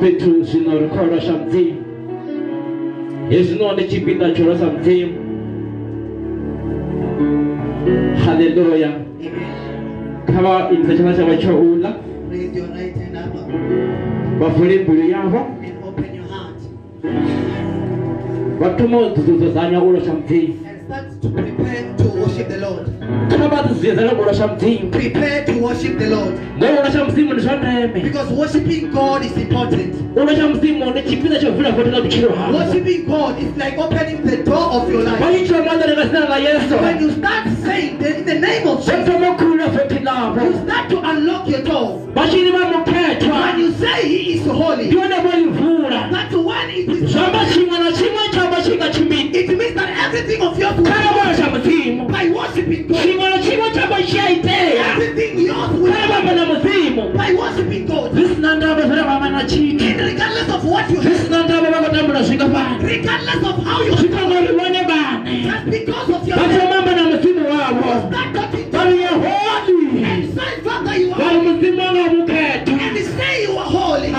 Betul Sinor Kara Shamtim. Yes, no, the Chipita Chora Shamtim. Hallelujah. Kama International Shabbat Chola. Raise your right hand up. Bafure Buriyava. And open your heart. But tomorrow to do the Zanya Ura sha mudzimu prepare to worship the lord. Because worshiping god is important. Worshiping god is like opening the door of your life. When you start saying the, the name of jesus you start to unlock your door. When you say he is holy regardless of what you have. Regardless of how you have just because of your name. you are holy. And you are holy.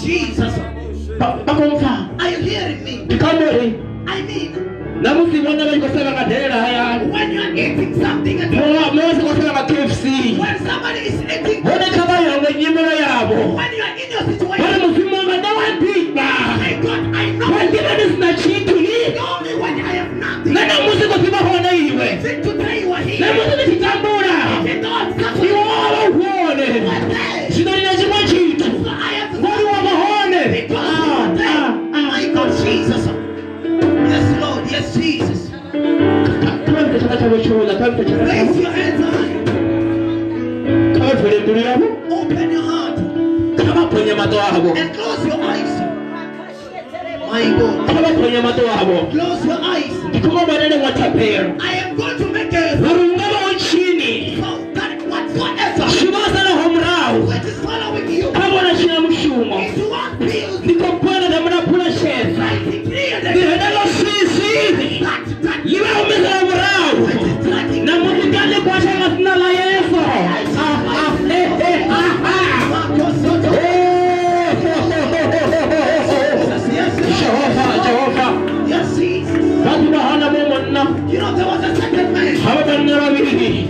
Jesus. Are you hearing me? I mean namusibona bari gusaba when you are in your situation, boneka bayonye nyimiro yabo baramusimanga n'awantimba Raise your hands high. Open your heart. And close your eyes. My God. Close your eyes. I am going to make a mubiri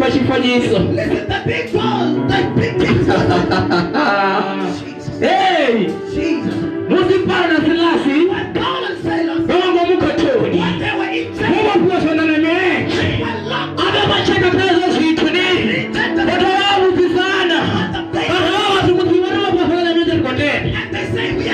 baje the big balls, the big balls.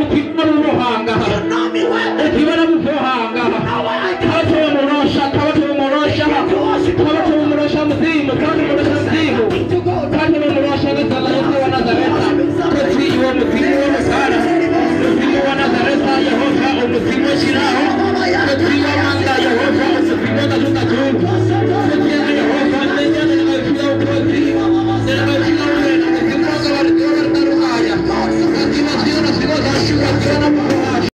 ukimuruhanga